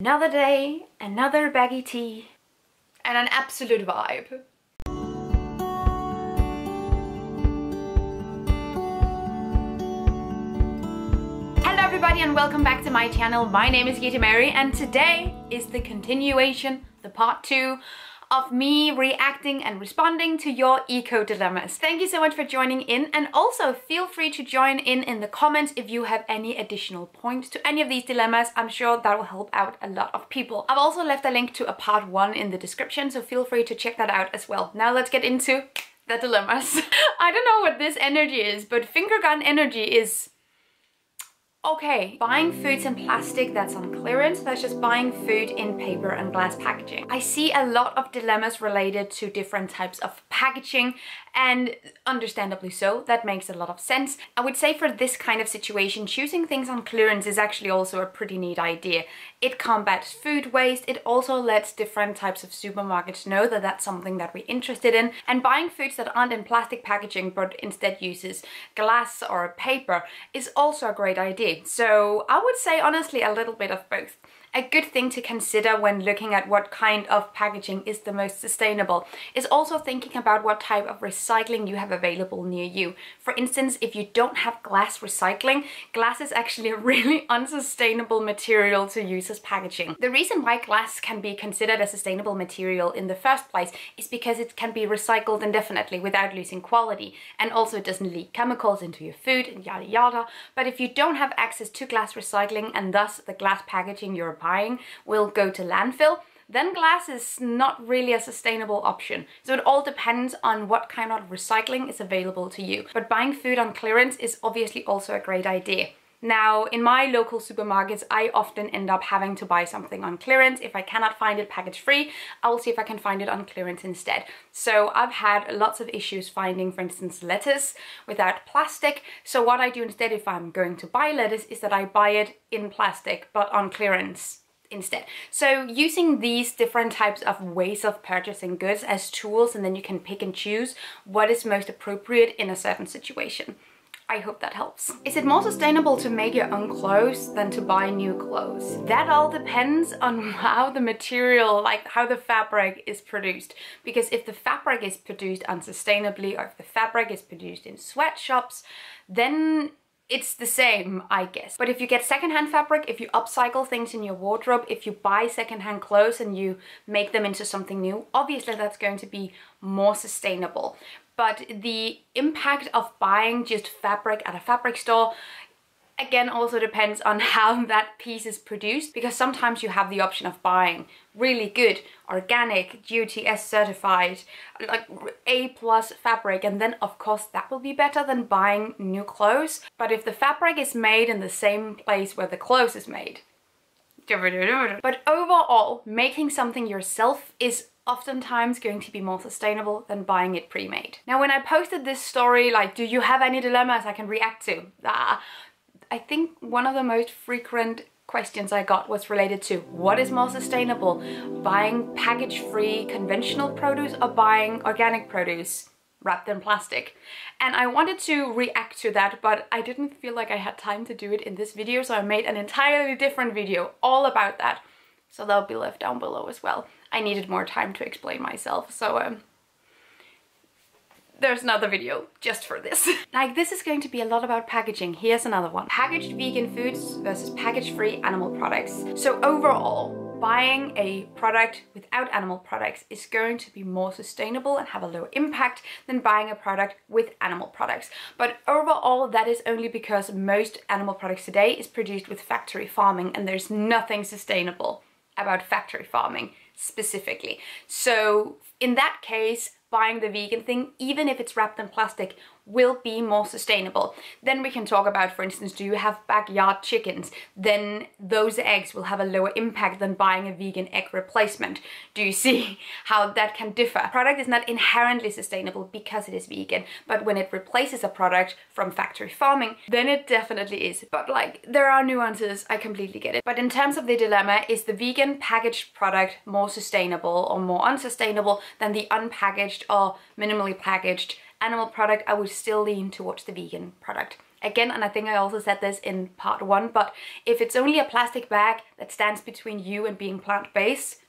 Another day, another baggy tee, and an absolute vibe. Hello everybody and welcome back to my channel. My name is Gittemary and today is the continuation, the part two of me reacting and responding to your eco dilemmas. Thank you so much for joining in and also feel free to join in in the comments if you have any additional points to any of these dilemmas. I'm sure that will help out a lot of people. I've also left a link to a part one in the description so feel free to check that out as well. Now let's get into the dilemmas. I don't know what this energy is but finger gun energy is Okay, buying foods in plastic that's on clearance versus buying food in paper and glass packaging. I see a lot of dilemmas related to different types of packaging and understandably so, that makes a lot of sense. I would say for this kind of situation, choosing things on clearance is actually also a pretty neat idea. It combats food waste, it also lets different types of supermarkets know that that's something that we're interested in, and buying foods that aren't in plastic packaging but instead uses glass or paper is also a great idea. So I would say honestly a little bit of both. A good thing to consider when looking at what kind of packaging is the most sustainable is also thinking about what type of recycling you have available near you. For instance, if you don't have glass recycling, glass is actually a really unsustainable material to use as packaging. The reason why glass can be considered a sustainable material in the first place is because it can be recycled indefinitely without losing quality and also it doesn't leak chemicals into your food and yada yada. But if you don't have access to glass recycling and thus the glass packaging you're buying will go to landfill, then glass is not really a sustainable option. So it all depends on what kind of recycling is available to you. But buying food on clearance is obviously also a great idea. Now, in my local supermarkets, I often end up having to buy something on clearance. If I cannot find it package free, I'll see if I can find it on clearance instead. So I've had lots of issues finding, for instance, lettuce without plastic. So what I do instead if I'm going to buy lettuce is that I buy it in plastic, but on clearance instead. So using these different types of ways of purchasing goods as tools and then you can pick and choose what is most appropriate in a certain situation. I hope that helps. Is it more sustainable to make your own clothes than to buy new clothes? That all depends on how the material, like how the fabric is produced. Because if the fabric is produced unsustainably or if the fabric is produced in sweatshops, then it's the same, I guess. But if you get secondhand fabric, if you upcycle things in your wardrobe, if you buy secondhand clothes and you make them into something new, obviously that's going to be more sustainable but the impact of buying just fabric at a fabric store again also depends on how that piece is produced because sometimes you have the option of buying really good organic GOTS certified like A plus fabric and then of course that will be better than buying new clothes. But if the fabric is made in the same place where the clothes is made but overall making something yourself is oftentimes going to be more sustainable than buying it pre-made. Now when I posted this story, like do you have any dilemmas I can react to? Ah, I think one of the most frequent questions I got was related to what is more sustainable, buying package-free conventional produce or buying organic produce wrapped in plastic. And I wanted to react to that, but I didn't feel like I had time to do it in this video, so I made an entirely different video all about that. So that'll be left down below as well. I needed more time to explain myself, so um, there's another video just for this. like this is going to be a lot about packaging. Here's another one. Packaged vegan foods versus package-free animal products. So overall, buying a product without animal products is going to be more sustainable and have a lower impact than buying a product with animal products. But overall, that is only because most animal products today is produced with factory farming and there's nothing sustainable about factory farming specifically. So in that case, buying the vegan thing, even if it's wrapped in plastic, will be more sustainable. Then we can talk about, for instance, do you have backyard chickens? Then those eggs will have a lower impact than buying a vegan egg replacement. Do you see how that can differ? product is not inherently sustainable because it is vegan, but when it replaces a product from factory farming, then it definitely is. But like, there are nuances, I completely get it. But in terms of the dilemma, is the vegan packaged product more sustainable or more unsustainable than the unpackaged or minimally packaged animal product, I would still lean towards the vegan product. again, and I think I also said this in part one, but if it's only a plastic bag that stands between you and being plant-based,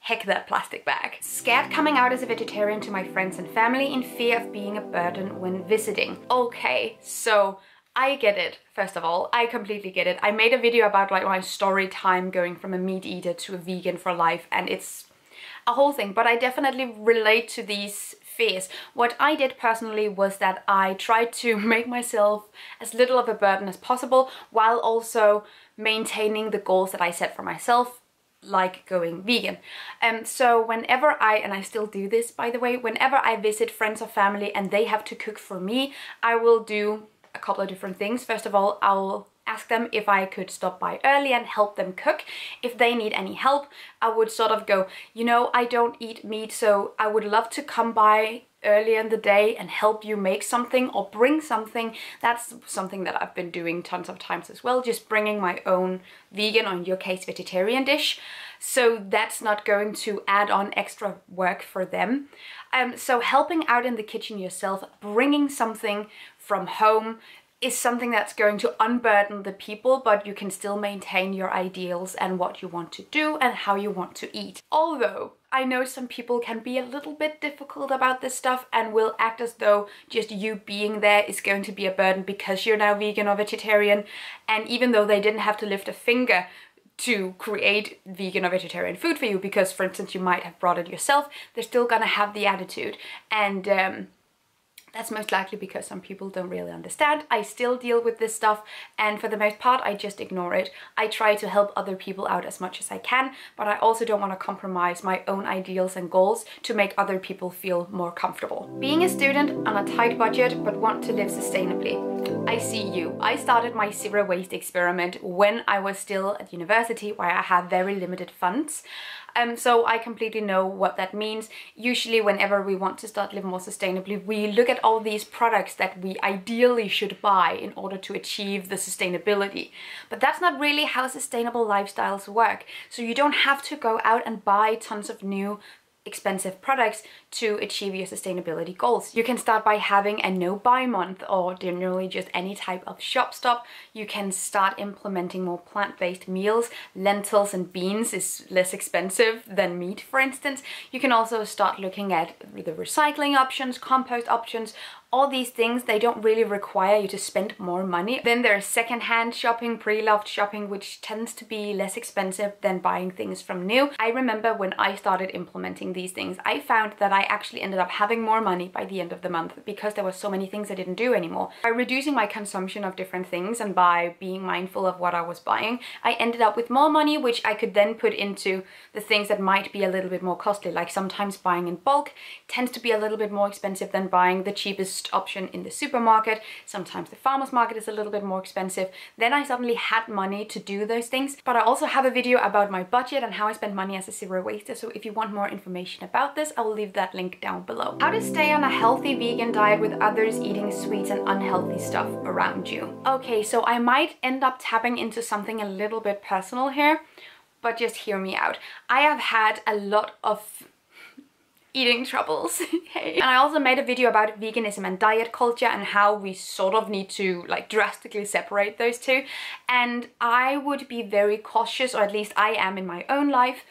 heck that plastic bag. Scared coming out as a vegetarian to my friends and family in fear of being a burden when visiting. Okay, so I get it, first of all. I completely get it. I made a video about like my story time going from a meat eater to a vegan for life and it's a whole thing, but I definitely relate to these fears. What I did personally was that I tried to make myself as little of a burden as possible while also maintaining the goals that I set for myself like going vegan. Um, so whenever I, and I still do this by the way, whenever I visit friends or family and they have to cook for me, I will do a couple of different things. First of all, I'll ask them if I could stop by early and help them cook. If they need any help, I would sort of go, you know, I don't eat meat, so I would love to come by early in the day and help you make something or bring something. That's something that I've been doing tons of times as well, just bringing my own vegan or in your case vegetarian dish. So that's not going to add on extra work for them. Um, so helping out in the kitchen yourself, bringing something from home, is something that's going to unburden the people, but you can still maintain your ideals and what you want to do and how you want to eat. Although, I know some people can be a little bit difficult about this stuff and will act as though just you being there is going to be a burden because you're now vegan or vegetarian. And even though they didn't have to lift a finger to create vegan or vegetarian food for you because for instance you might have brought it yourself, they're still gonna have the attitude. And um, that's most likely because some people don't really understand. I still deal with this stuff and for the most part I just ignore it. I try to help other people out as much as I can but I also don't want to compromise my own ideals and goals to make other people feel more comfortable. Being a student on a tight budget but want to live sustainably. I see you. I started my zero waste experiment when I was still at university where I had very limited funds. Um, so I completely know what that means. Usually whenever we want to start living more sustainably, we look at all these products that we ideally should buy in order to achieve the sustainability. But that's not really how sustainable lifestyles work. So you don't have to go out and buy tons of new expensive products to achieve your sustainability goals. You can start by having a no buy month or generally just any type of shop stop. You can start implementing more plant-based meals. Lentils and beans is less expensive than meat, for instance. You can also start looking at the recycling options, compost options, all these things, they don't really require you to spend more money. Then there's secondhand shopping, pre-loved shopping, which tends to be less expensive than buying things from new. I remember when I started implementing these things, I found that I actually ended up having more money by the end of the month because there were so many things I didn't do anymore. By reducing my consumption of different things and by being mindful of what I was buying, I ended up with more money, which I could then put into the things that might be a little bit more costly. Like sometimes buying in bulk tends to be a little bit more expensive than buying the cheapest option in the supermarket. Sometimes the farmer's market is a little bit more expensive. Then I suddenly had money to do those things. But I also have a video about my budget and how I spend money as a zero waster. So if you want more information about this, I will leave that link down below. How to stay on a healthy vegan diet with others eating sweets and unhealthy stuff around you. Okay, so I might end up tapping into something a little bit personal here, but just hear me out. I have had a lot of eating troubles. hey. And I also made a video about veganism and diet culture and how we sort of need to like drastically separate those two. And I would be very cautious, or at least I am in my own life,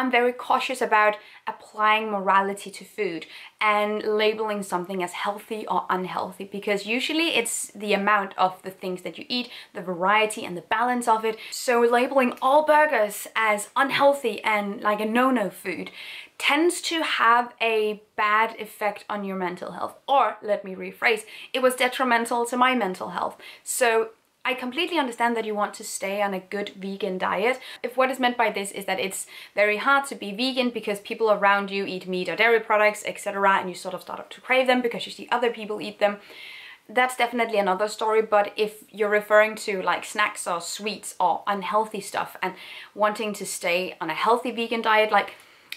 I'm very cautious about applying morality to food and labeling something as healthy or unhealthy because usually it's the amount of the things that you eat, the variety and the balance of it. So labeling all burgers as unhealthy and like a no-no food tends to have a bad effect on your mental health. Or let me rephrase, it was detrimental to my mental health. So I completely understand that you want to stay on a good vegan diet. If what is meant by this is that it's very hard to be vegan because people around you eat meat or dairy products, etc. and you sort of start to crave them because you see other people eat them, that's definitely another story but if you're referring to like snacks or sweets or unhealthy stuff and wanting to stay on a healthy vegan diet like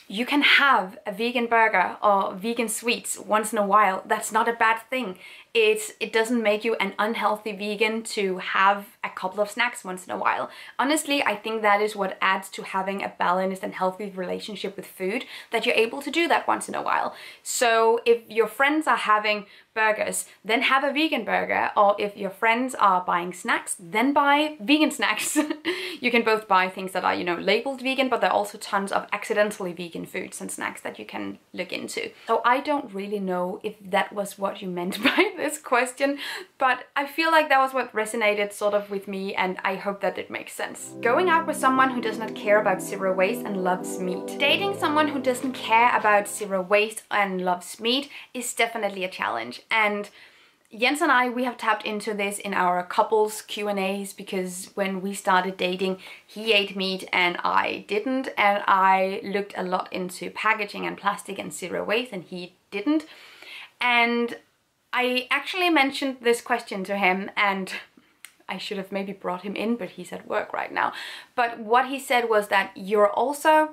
you can have a vegan burger or vegan sweets once in a while. That's not a bad thing. It's, it doesn't make you an unhealthy vegan to have a couple of snacks once in a while. Honestly, I think that is what adds to having a balanced and healthy relationship with food, that you're able to do that once in a while. So if your friends are having burgers, then have a vegan burger. Or if your friends are buying snacks, then buy vegan snacks. you can both buy things that are, you know, labeled vegan, but there are also tons of accidentally vegan foods and snacks that you can look into. So I don't really know if that was what you meant by this question, but I feel like that was what resonated sort of with me and I hope that it makes sense. Going out with someone who does not care about zero waste and loves meat. Dating someone who doesn't care about zero waste and loves meat is definitely a challenge and Jens and I, we have tapped into this in our couples Q&As because when we started dating, he ate meat and I didn't. And I looked a lot into packaging and plastic and zero waste and he didn't. And I actually mentioned this question to him and I should have maybe brought him in, but he's at work right now. But what he said was that you're also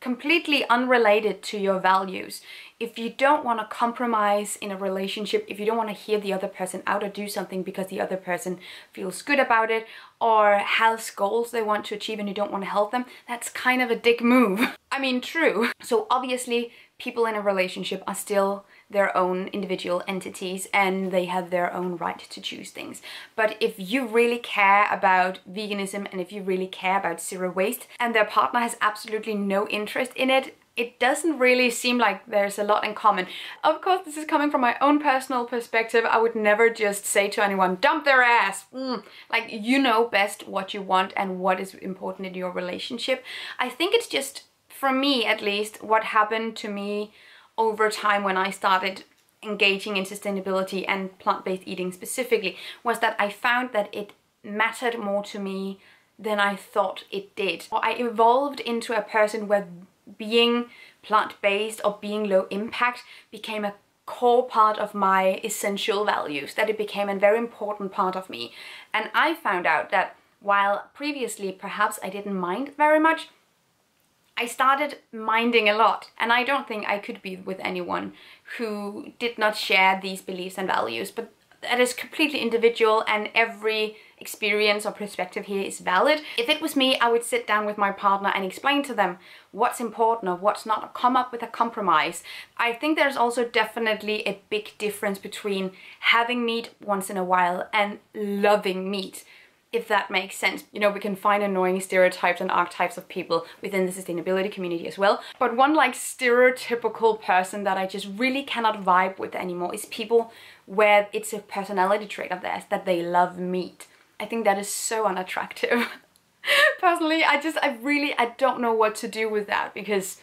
completely unrelated to your values. If you don't want to compromise in a relationship, if you don't want to hear the other person out or do something because the other person feels good about it or has goals they want to achieve and you don't want to help them, that's kind of a dick move. I mean, true. So obviously people in a relationship are still their own individual entities and they have their own right to choose things. But if you really care about veganism and if you really care about zero waste and their partner has absolutely no interest in it, it doesn't really seem like there's a lot in common. Of course, this is coming from my own personal perspective. I would never just say to anyone, dump their ass. Mm. Like, you know best what you want and what is important in your relationship. I think it's just, for me at least, what happened to me over time when I started engaging in sustainability and plant-based eating specifically was that I found that it mattered more to me than I thought it did. I evolved into a person where being plant-based or being low impact became a core part of my essential values, that it became a very important part of me. And I found out that while previously perhaps I didn't mind very much, I started minding a lot and I don't think I could be with anyone who did not share these beliefs and values but that is completely individual and every experience or perspective here is valid. If it was me, I would sit down with my partner and explain to them what's important or what's not, come up with a compromise. I think there's also definitely a big difference between having meat once in a while and loving meat if that makes sense. You know, we can find annoying stereotypes and archetypes of people within the sustainability community as well. But one like stereotypical person that I just really cannot vibe with anymore is people where it's a personality trait of theirs that they love meat. I think that is so unattractive. Personally, I just, I really, I don't know what to do with that because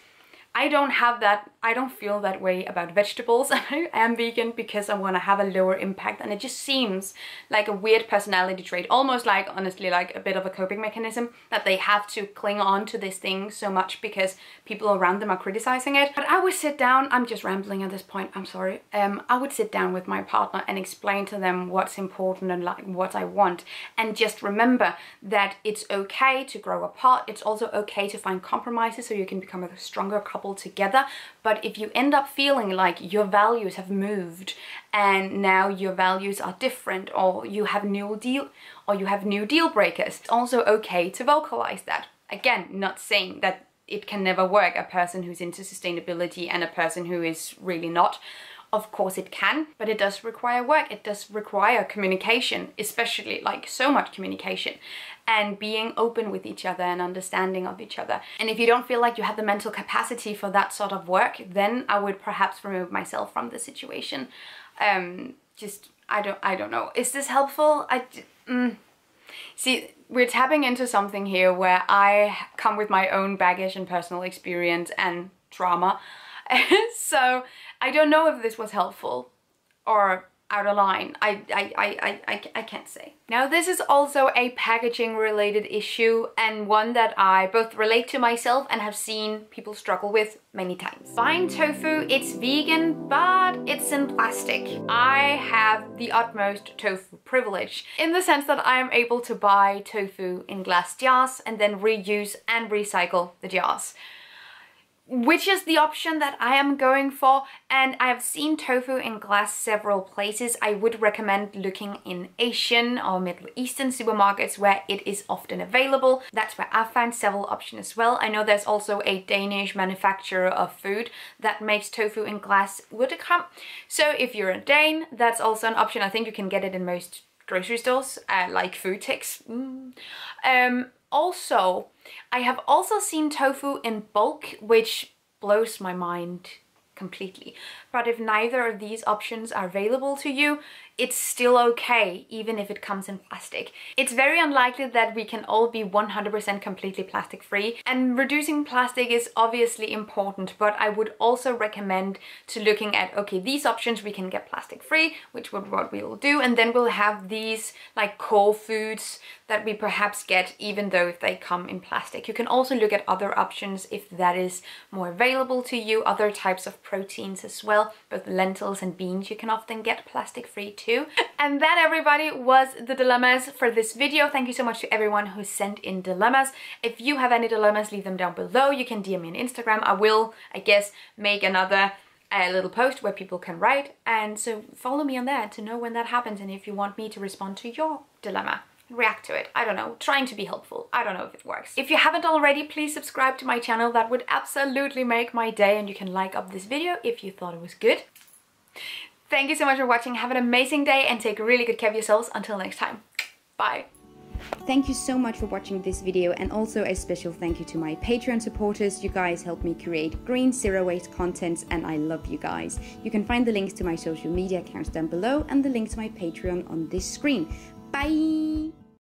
I don't have that, I don't feel that way about vegetables. I am vegan because I want to have a lower impact and it just seems like a weird personality trait, almost like, honestly, like a bit of a coping mechanism that they have to cling on to this thing so much because people around them are criticizing it. But I would sit down, I'm just rambling at this point, I'm sorry. Um, I would sit down with my partner and explain to them what's important and like what I want and just remember that it's okay to grow apart. It's also okay to find compromises so you can become a stronger couple couple together but if you end up feeling like your values have moved and now your values are different or you have new deal or you have new deal breakers it's also okay to vocalize that. Again not saying that it can never work a person who's into sustainability and a person who is really not of course it can, but it does require work. It does require communication, especially like so much communication and being open with each other and understanding of each other. And if you don't feel like you have the mental capacity for that sort of work, then I would perhaps remove myself from the situation. Um, just, I don't, I don't know. Is this helpful? I, mm. See, we're tapping into something here where I come with my own baggage and personal experience and trauma. so I don't know if this was helpful or out of line. I, I, I, I, I can't say. Now this is also a packaging related issue and one that I both relate to myself and have seen people struggle with many times. Buying tofu, it's vegan, but it's in plastic. I have the utmost tofu privilege in the sense that I am able to buy tofu in glass jars and then reuse and recycle the jars which is the option that I am going for and I have seen tofu in glass several places. I would recommend looking in Asian or Middle Eastern supermarkets where it is often available. That's where I've found several options as well. I know there's also a Danish manufacturer of food that makes tofu in glass Urtekram. So if you're a Dane, that's also an option. I think you can get it in most grocery stores, uh, like Føtex. Mm. Um, also, I have also seen tofu in bulk, which blows my mind completely. But if neither of these options are available to you, it's still okay, even if it comes in plastic. It's very unlikely that we can all be 100% completely plastic free and reducing plastic is obviously important, but I would also recommend to looking at, okay, these options we can get plastic free, which would what we will do, and then we'll have these like core foods that we perhaps get even though if they come in plastic. You can also look at other options if that is more available to you, other types of proteins as well, both lentils and beans you can often get plastic free too. And that everybody was the dilemmas for this video. Thank you so much to everyone who sent in dilemmas. If you have any dilemmas, leave them down below. You can DM me on Instagram. I will, I guess, make another a uh, little post where people can write and so follow me on there to know when that happens and if you want me to respond to your dilemma react to it. I don't know, trying to be helpful. I don't know if it works. If you haven't already, please subscribe to my channel. That would absolutely make my day and you can like up this video if you thought it was good. Thank you so much for watching. Have an amazing day and take really good care of yourselves. Until next time. Bye. Thank you so much for watching this video and also a special thank you to my Patreon supporters. You guys help me create green zero waste content and I love you guys. You can find the links to my social media accounts down below and the link to my Patreon on this screen. Bye!